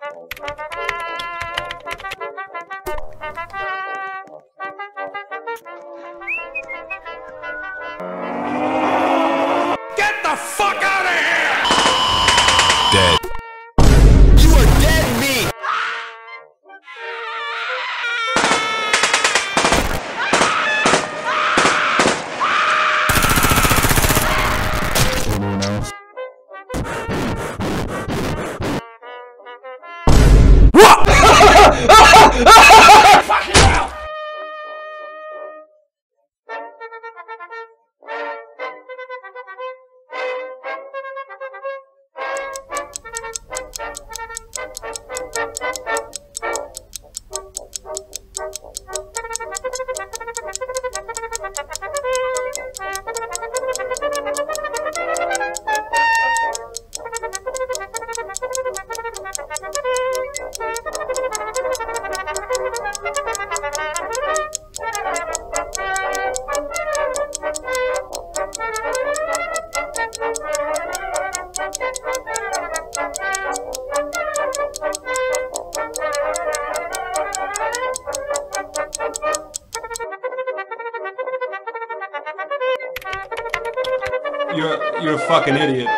Thank. You're a fucking idiot.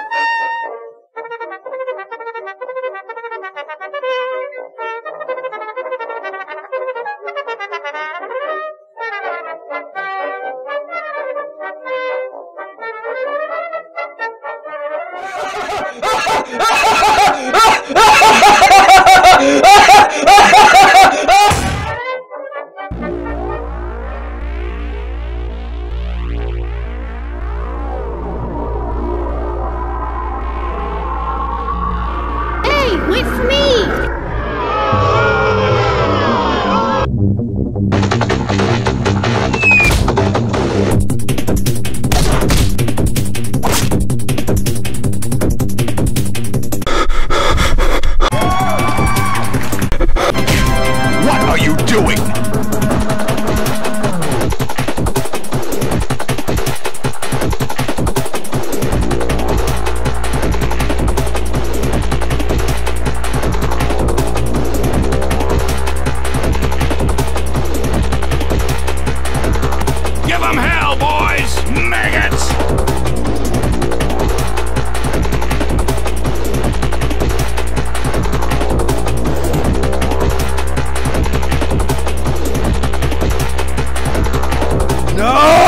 No!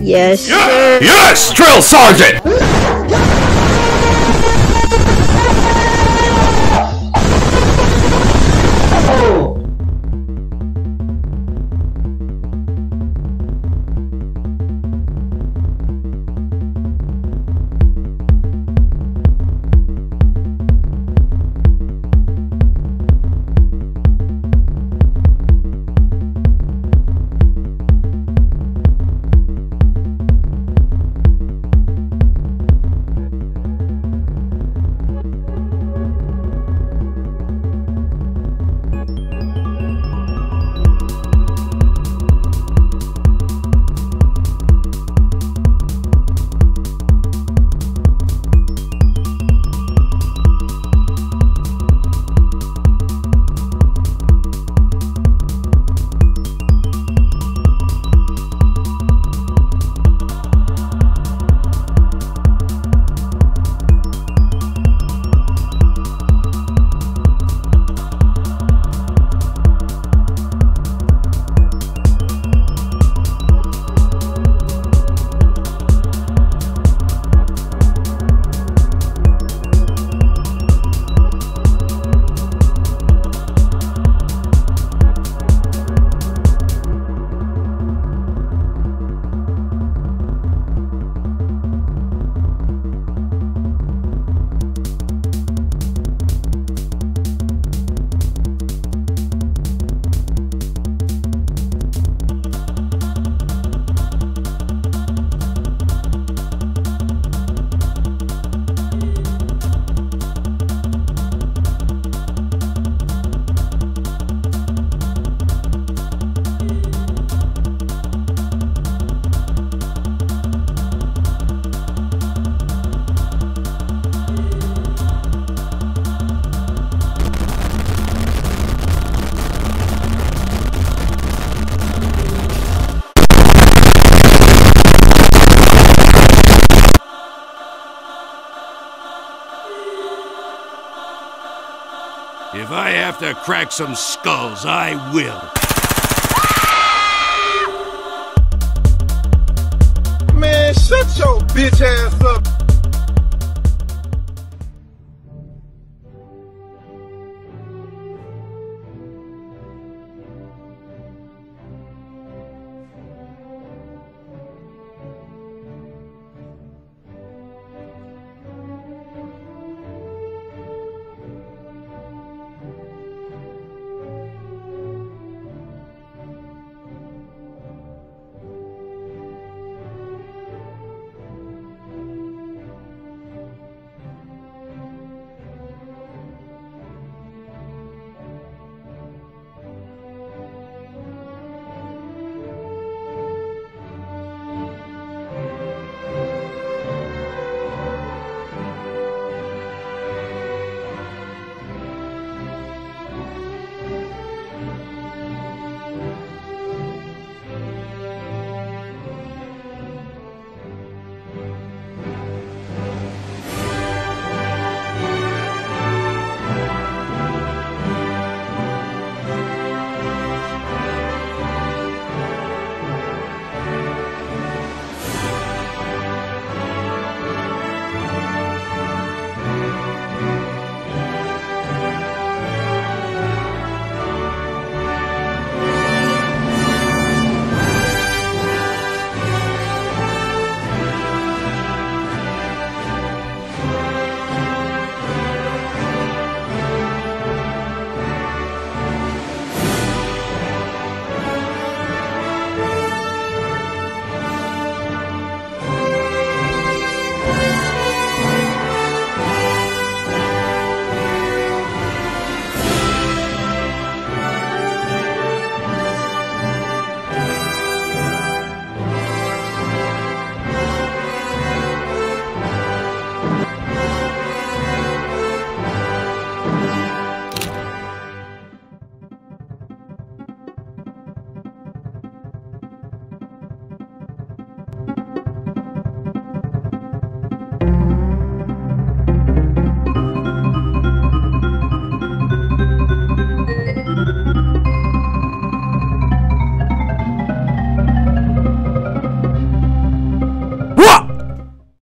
Yes, Yes, Drill Sergeant! to crack some skulls, I will. Man, shut your bitch ass up.